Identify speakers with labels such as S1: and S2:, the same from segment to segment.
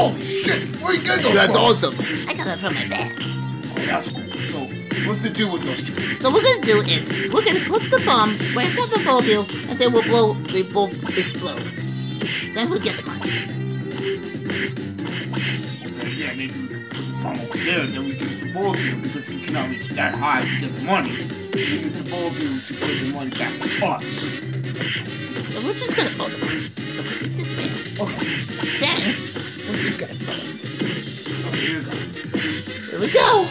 S1: Holy shit! Where you get those
S2: That's
S1: from?
S2: awesome.
S3: I got it from my dad.
S1: Oh, that's cool. So, what's the deal with those two?
S3: So what we're gonna do is we're gonna put the bomb right outside the mobile, and then we'll blow. They both explode. Then we'll get the money.
S1: Okay, yeah, maybe we can put the bomb over there, then we use the ball beam because we cannot reach that high to get the money. We use the ball beam to get the money back to us.
S3: So we're just gonna blow the money. So we get this thing.
S1: Okay,
S3: Then blow it.
S1: okay, here we go.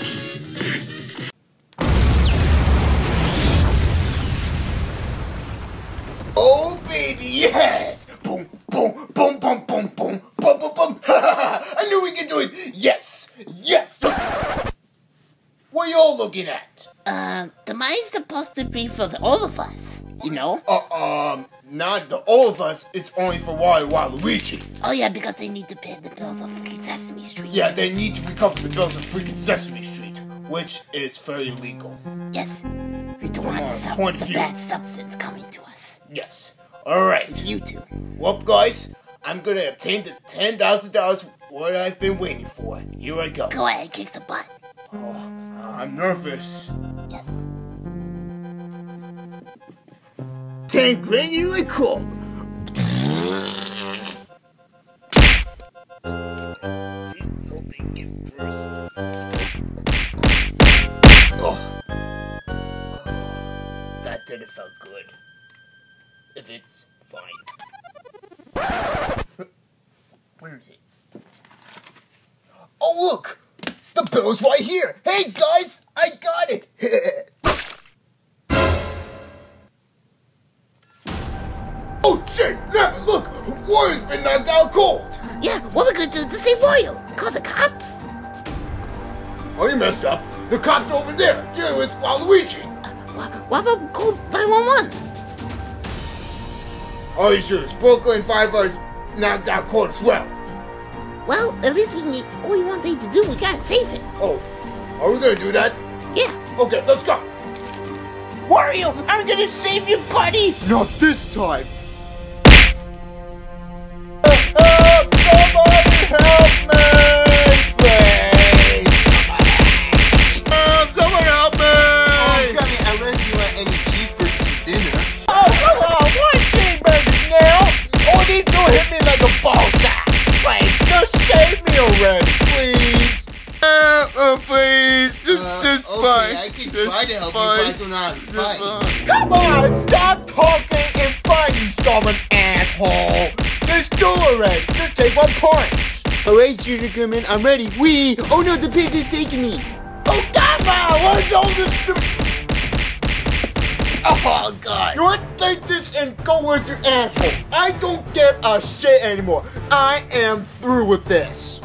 S2: Oh, baby, yes! Boom, boom, boom, boom, boom, boom, boom, boom, boom. I knew we could do it. Yes, yes. What are y'all looking at?
S3: Uh, the money's supposed to be for the, all of us. You know?
S2: Uh, um, not the all of us. It's only for Wario Waluigi.
S3: Oh yeah, because they need to pay the bills of freaking Sesame Street.
S2: Yeah, they need to recover the bills of freaking Sesame Street, which is very illegal.
S3: Yes. We don't
S2: From
S3: want the, sub-
S2: point of
S3: the
S2: view.
S3: bad substance coming to us.
S2: Yes. All right.
S3: You two.
S2: Well, guys, I'm gonna obtain the ten thousand dollars. What I've been waiting for. Here I go.
S3: Go ahead, kick the butt.
S2: Oh, I'm nervous.
S3: Yes.
S2: Ten granular coal. Oh. That didn't feel good. If it's fine. Where is it? Oh look! The bill's right here! Hey guys! I got it! Oh shit! Nabbit, look! Wario's been knocked out cold!
S3: Yeah, what we gonna do to save Wario? Call the cops?
S2: Oh, you messed up. The cops over there, dealing with Waluigi.
S3: Why, why about call 911?
S2: Are you sure? Brooklyn firefighters knocked out cold as well.
S3: Well, at least we need all we want thing to do. We gotta save it.
S2: Oh, are we gonna do that?
S3: Yeah.
S2: Okay, let's go.
S3: Wario, I'm gonna save you, buddy.
S2: Not this time.
S4: To help
S2: fine.
S4: you, but I do not
S2: Just
S4: fight.
S2: Come on, stop talking and fight, you stubborn asshole! Just do it already! Just take one punch!
S4: Alright, Junior Goodman, I'm ready. Wee! Oh no, the pitch is taking me.
S2: Oh, come on! What's all this? Oh, God! You want to take this and go with your asshole? I don't give a shit anymore. I am through with this.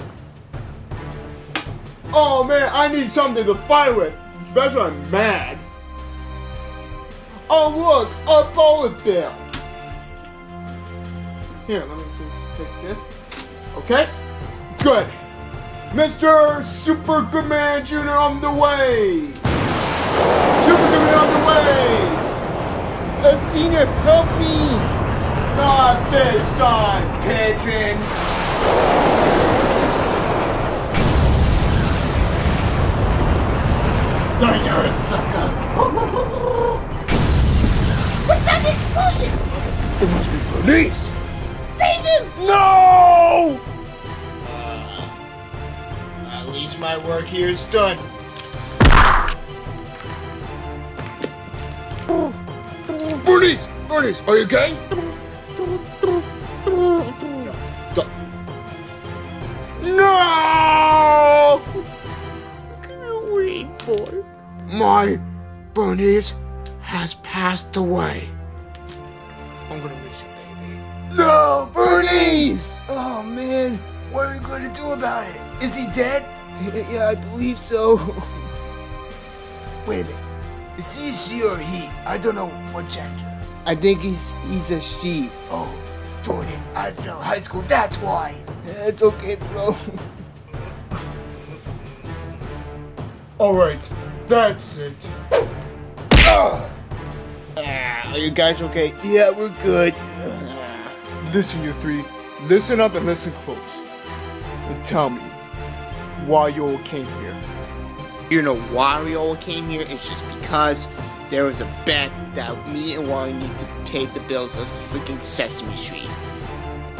S2: Oh, man, I need something to fight with. Especially when I'm mad. Oh, look, a bullet bill. Here, let me just take this. Okay? Good. Mr. Super Goodman Jr. on the way! Super Goodman on the way!
S4: A senior, help me!
S2: Not this time, pigeon! Son, you're sucker!
S3: What's that explosion?
S2: It must be police!
S3: Save him!
S2: No!
S4: Uh, at least my work here is done.
S2: Bernice! Bernice, are you okay? No. Go. No!
S3: Wait for.
S2: My Bernice has passed away. I'm gonna miss you, baby. No, Bernice!
S4: Oh man, what are we going to do about it? Is he dead? Yeah, I believe so. Wait a minute. Is he a she or a he? I don't know what gender. I think he's he's a she. Oh, darn it! I fell high school. That's why. It's okay, bro.
S2: Alright, that's it. Ah, are you guys okay?
S4: Yeah, we're good.
S2: Listen, you three. Listen up and listen close.
S4: and tell me why you all came here.
S2: You know why we all came here? It's just because there was a bet that me and Wally need to pay the bills of freaking Sesame Street.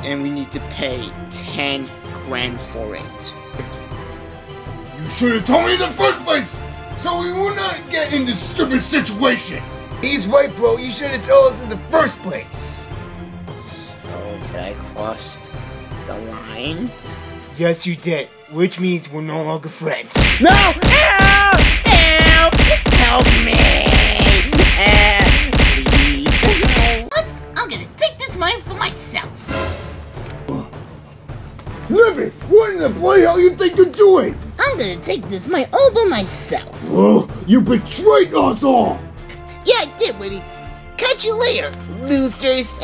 S2: And we need to pay 10 grand for it.
S1: You should have told me in the first place, so we would not get in this stupid situation.
S4: He's right, bro. You should have told us in the first place.
S2: So, did I cross the line?
S4: Yes, you did. Which means we're no longer friends.
S2: No! Help! Help! Help me! Uh, please.
S3: What? I'm gonna take this mine for myself.
S1: Libby, what in the bloody hell you think you're doing?
S3: I'm gonna take this my all by myself.
S1: Oh, you betrayed us all.
S3: Yeah, I did, Woody. Catch you later, losers.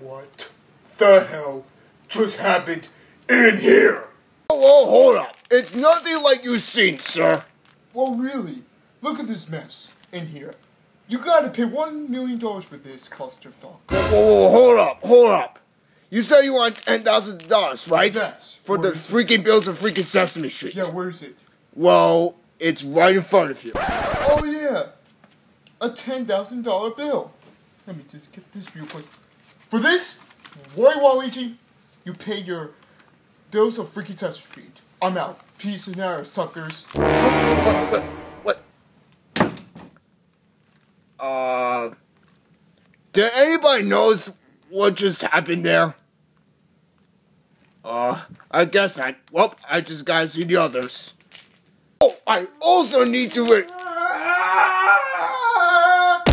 S1: What the hell just happened in here? Oh, oh, hold up. It's nothing like you've seen, sir.
S4: Well, really, look at this mess in here. You gotta pay one million dollars for this clusterfuck.
S1: Whoa, whoa, whoa, hold up, hold up. You said you want ten thousand dollars, right?
S4: Yes.
S1: For the
S4: Where is it?
S1: freaking bills of freaking Sesame Street.
S4: Yeah, where is it?
S1: Well, it's right in front of you.
S4: Oh yeah, a ten thousand dollar bill. Let me just get this real quick. For this, Roy Waluigi, you pay your bills of freaking Sesame Street. I'm out. Peace and air, suckers.
S1: What? What? Uh. Did anybody knows what just happened there? Uh, I guess not. Well, I just gotta see the others. Oh, I also need to. Re-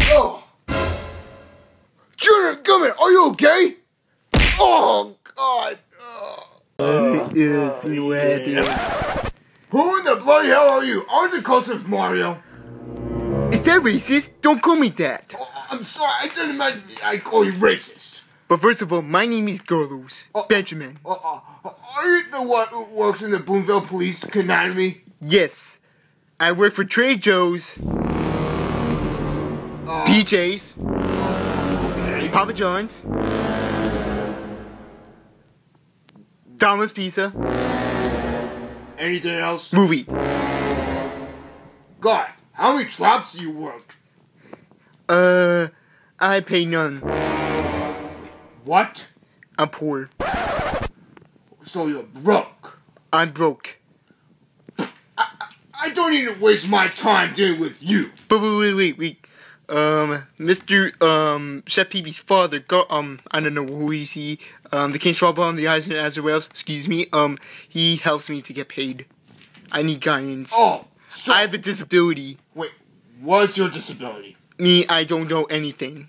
S1: oh. Junior, come here. Are you okay? Oh God. Oh.
S4: Yes, you happy.
S1: Who in the bloody hell are you? Aren't you close with Mario?
S4: Is that racist? Don't call me that.
S1: Oh, I'm sorry, I didn't imagine I call you racist.
S4: But first of all, my name is Carlos
S1: Oh.
S4: Benjamin.
S1: Uh, uh, are you the one who works in the Boonville Police Academy?
S4: Yes, I work for Trader Joe's, BJ's, Papa John's, Domino's Pizza,
S1: Anything else?
S4: movie.
S1: God, how many jobs do you work?
S4: Uh, I pay none.
S1: What?
S4: I'm poor.
S1: So you're broke.
S4: I'm broke.
S1: I don't need to waste my time dealing with you.
S4: But wait, wait, wait, wait. Um, Mr. Um, Chef Peebee's father got, um, I don't know who is he, um, the King Strawball and the Eyes and Azraels, excuse me, um, he helps me to get paid. I need guidance.
S1: Oh, so
S4: I have a disability.
S1: wait. What's your disability?
S4: Me, I don't know anything.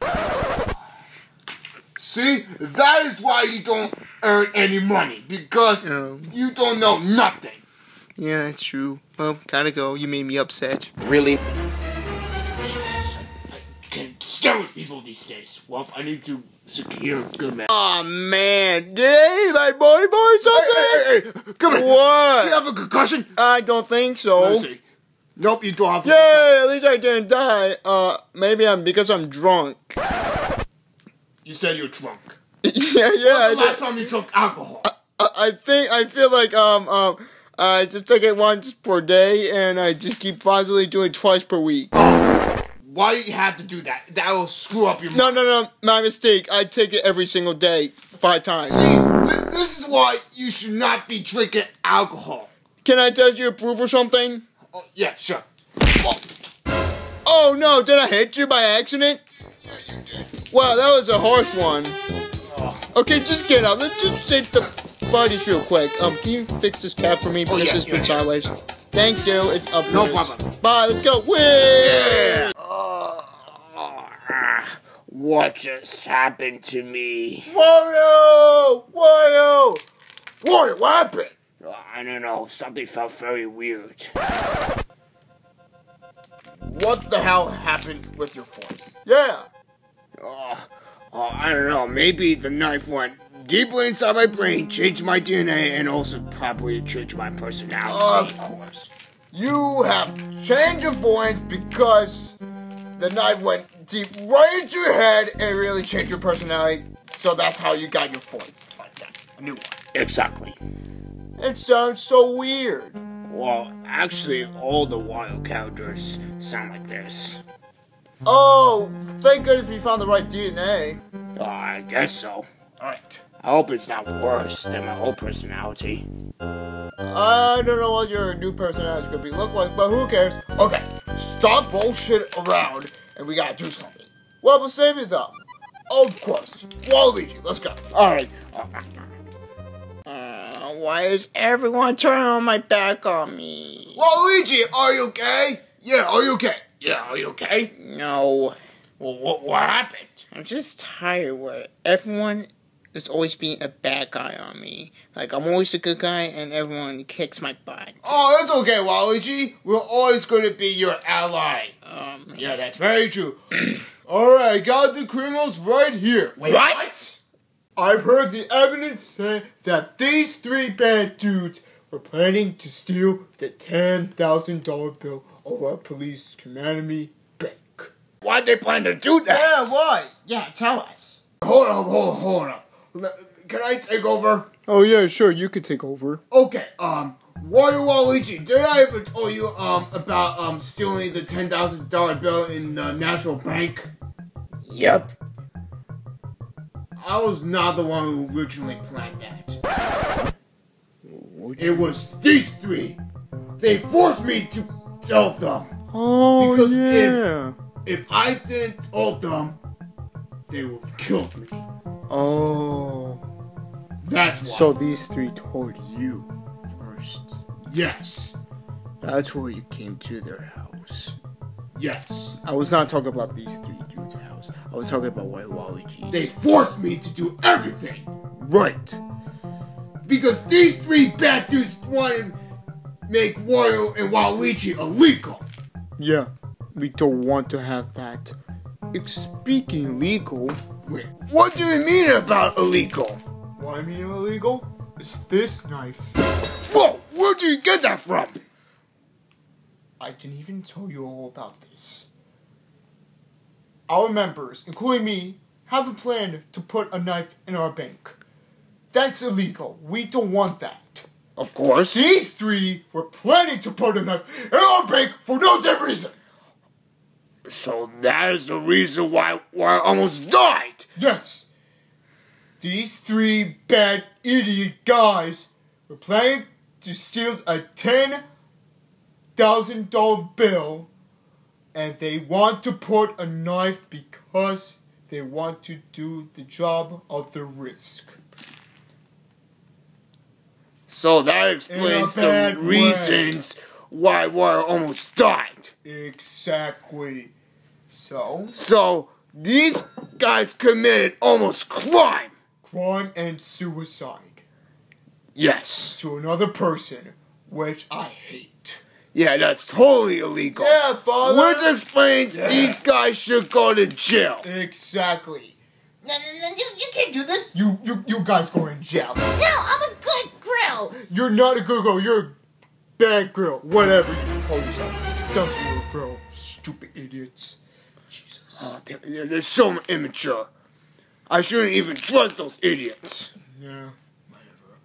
S1: See, that is why you don't earn any money because
S4: Oh.
S1: you don't know nothing.
S4: Yeah, that's true. Well, gotta go. You made me upset.
S2: Really?
S1: Jesus, I can't stand with people these days. Well, I need to secure good man.
S2: Oh man, did anybody boy boy something?
S1: Hey, hey, hey, come here.
S2: What?
S1: Do you have a concussion?
S2: I don't think so.
S1: Let me see. Nope, you don't have a
S2: Yay, at least I didn't die. Uh, maybe I'm because I'm drunk.
S1: You said you're drunk.
S2: yeah, yeah. I,
S1: When's the last
S2: did.
S1: time you took alcohol?
S2: I, I think I feel like um um I just take it once per day, and I just keep constantly doing twice per week.
S1: Why do you have to do that? That will screw up your
S2: No,
S1: mind.
S2: no, no, my mistake. I take it every single day, five times.
S1: See, th- this is why you should not be drinking alcohol.
S2: Can I test your proof or something?
S1: Oh, yeah, sure.
S2: Oh no, did I hit you by accident? Wow, that was a harsh one. Okay, just get out. Let's just take the bodies real quick. Um, can you fix this cap for me because
S1: Oh, yeah,
S2: it's been
S1: yeah,
S2: sideways? Thank you. It's up.
S1: No problem.
S2: Bye. Let's go. Whee!
S1: What just happened to me?
S2: Wario! Wario!
S1: What? What happened? I don't know. Something felt very weird.
S2: What the hell happened with your force? Yeah.
S1: Oh, I don't know. Maybe the knife went deeply inside my brain, changed my DNA, and also probably changed my personality.
S2: Of course. You have changed your voice because the knife went deep right into your head and really changed your personality.
S5: So that's how you got your voice like that. A new one.
S1: Exactly.
S5: It sounds so weird.
S1: Well, actually, all the wild characters sound like this.
S5: Oh, thank goodness we found the right DNA.
S1: Uh, I guess so.
S5: Alright.
S1: I hope it's not worse than my old personality.
S5: I don't know what your new personality could be look like, but who cares? Okay, stop bullshit around and we gotta do something. What about saving them? Of course. Waluigi, let's go.
S1: Alright.
S3: Uh, why is everyone turning on my back on me?
S5: Waluigi, are you okay? Yeah, are you okay?
S1: Yeah, are you okay?
S3: No,
S1: Well, what, what happened?
S3: I'm just tired where everyone is always being a bad guy on me. Like, I'm always a good guy and everyone kicks my butt.
S5: Oh, it's okay, Waluigi. We're always gonna be your ally.
S3: Um,
S5: Yeah, that's very true. Alright, got the criminals right here.
S1: Wait, what?
S5: I've heard the evidence say that these three bad dudes were planning to steal the $10,000 bill of our police academy bank.
S1: Why'd they plan to do that?
S5: Yeah, why?
S3: yeah, tell us.
S5: Hold up, hold up, hold up. Le- Can I take over?
S2: Oh yeah, sure, you can take over.
S5: Okay, um, Wario Waluigi, did I ever tell you, um, about, um, stealing the $10,000 bill in the National Bank?
S1: Yep.
S5: I was not the one who originally planned that. It was these three. They forced me to tell them.
S2: Oh
S5: Because if-
S2: yeah.
S5: If I didn't tell them, they would have killed me.
S2: Oh.
S5: That's why.
S2: So these three told you first.
S5: yes,
S2: That's why you came to their house.
S5: yes.
S2: I was not talking about these three dudes' house. I was talking about White Waluigi's.
S5: They forced me to do everything
S2: right.
S5: because these three bad dudes wanted make Wario and Waluigi illegal.
S2: Yeah. We don't want to have that. It's speaking legal.
S5: Wait, what do you mean about illegal?
S2: What I mean illegal? Is this knife.
S5: Whoa, where do you get that from?
S2: I can even tell you all about this. Our members, including me, have a plan to put a knife in our bank. That's illegal. We don't want that.
S1: Of course.
S2: These three were planning to put a knife in our bank for no damn reason.
S1: So that is the reason why, why I almost died.
S2: Yes. These three bad idiot guys were planning to steal a ten thousand dollar bill and they want to put a knife because they want to do the job of the risk.
S1: So that explains the
S2: bad way.
S1: reasons why why I almost died.
S2: Exactly. So,
S1: So these guys committed almost crime.
S2: crime and suicide
S1: Yes.
S2: to another person, which I hate.
S1: Yeah, that's totally illegal.
S2: Yeah, father.
S1: Which explains these guys should go to jail.
S2: Exactly. No, no, no, you, you can't do this. You, you, you guys go in jail.
S3: No, I'm a good grill.
S2: You're not a good girl. You're a bad girl. Whatever you call yourself. Sounds like a girl. Stupid idiots. Jesus.
S1: Oh, they're, they're- they're so immature. I shouldn't even trust those idiots.
S2: Yeah. Whatever.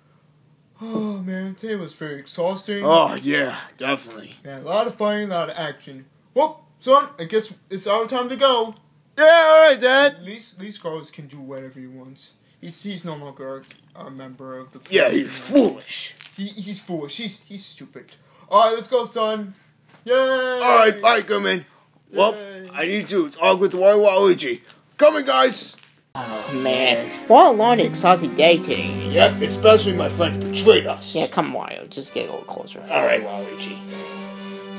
S2: Oh man, today was very exhausting.
S1: Oh yeah, definitely.
S2: Man, a lot of fighting, a lot of action. Well, son, I guess it's our time to go.
S1: Yeah, all right, Dad.
S2: At least, at least Carlos can do whatever he wants. He's he's no longer a, a member of the.
S1: Yeah, he's
S2: anymore.
S1: foolish.
S2: He, he's foolish. He's he's stupid. All right, let's go, son. Yay!
S1: All right, bye, Goodman. Well,
S2: Yay.
S1: I need to talk with Wario Waluigi. Coming, guys.
S3: Oh man, what a long and exhausting day today is.
S1: Yep, especially my friends betrayed us.
S3: Yeah, come on, Wario, just get a little closer.
S1: All right, Waluigi.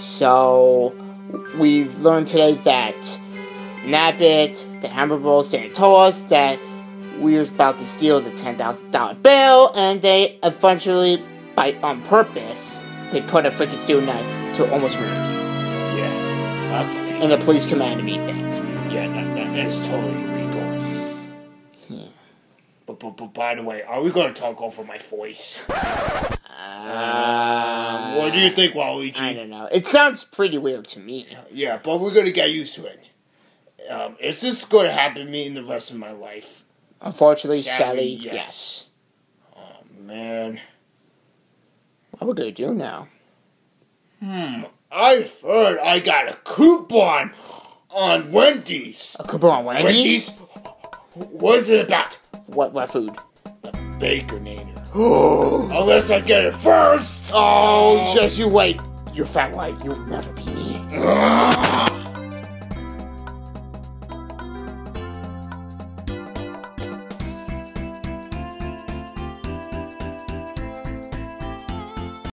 S3: So, we've learned today that Nabbit, the Hamburger Bros, they told us that we were about to steal the $10,000 bill, and they eventually, by on purpose, they put a freaking steel knife to almost ruin me
S1: Yeah. Okay.
S3: in the police command me bank.
S1: Yeah, that, that is totally illegal.
S3: Yeah.
S1: But, but, but by the way, are we going to talk over my voice?
S3: Uh,
S1: what do you think,
S3: I
S1: Waluigi?
S3: don't know. It sounds pretty weird to me.
S1: Yeah, but we're going to get used to it. Um, is this going to happen to me in the rest of my life?
S3: Unfortunately,
S1: Sadly,
S3: Sally,
S1: yes.
S3: yes.
S1: Man.
S3: What are we gonna do now? Hmm.
S1: I've heard I got a coupon on Wendy's.
S3: A coupon on Wendy's?
S1: Wendy's? What is it about?
S3: What, what food?
S1: The Baconator. Unless I get it first.
S3: Oh, just you wait. You fat white, you'll never be me.